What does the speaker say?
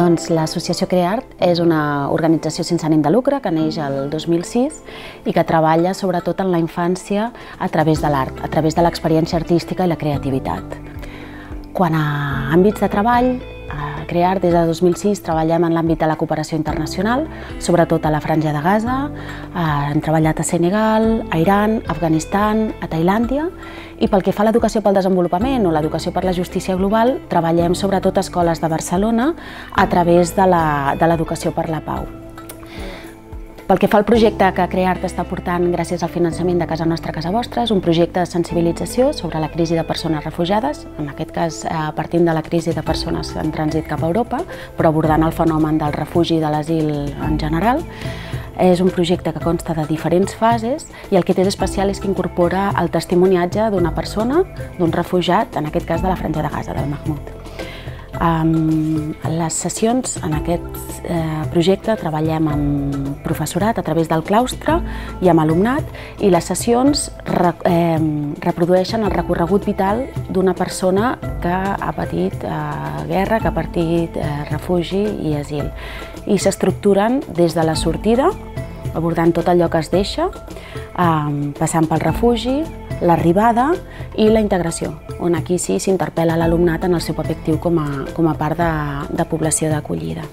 Doncs l'associació Creart és una organització sense ànim de lucre que neix el 2006 i que treballa sobretot en la infància a través de l'art, a través de l'experiència artística i la creativitat. Quan a àmbits de treball, a Creart des de 2006 treballem en l'àmbit de la cooperació internacional, sobretot a la Franja de Gaza, hem treballat a Senegal, a Iran, a Afganistan, a Tailàndia, i pel que fa a l'educació pel desenvolupament o l'educació per la justícia global, treballem sobretot a escoles de Barcelona a través de l'educació per la pau. Pel que fa al projecte que Creart està portant gràcies al finançament de Casa Nostra, Casa Vostra, és un projecte de sensibilització sobre la crisi de persones refugiades, en aquest cas eh, partint de la crisi de persones en trànsit cap a Europa, però abordant el fenomen del refugi i de l'asil en general. És un projecte que consta de diferents fases i el que té d'especial és que incorpora el testimoniatge d'una persona, d'un refugiat, en aquest cas de la Franja de Gaza, del Mahmoud. Um, les sessions en aquest eh, projecte treballem amb professorat a través del claustre i amb alumnat i les sessions re, eh, reprodueixen el recorregut vital d'una persona que ha patit eh, guerra, que ha patit eh, refugi i asil. I s'estructuren des de la sortida abordant tot allò que es deixa, eh, passant pel refugi, l'arribada i la integració, on aquí sí s'interpel·la l'alumnat en el seu paper actiu com a, com a part de, de població d'acollida.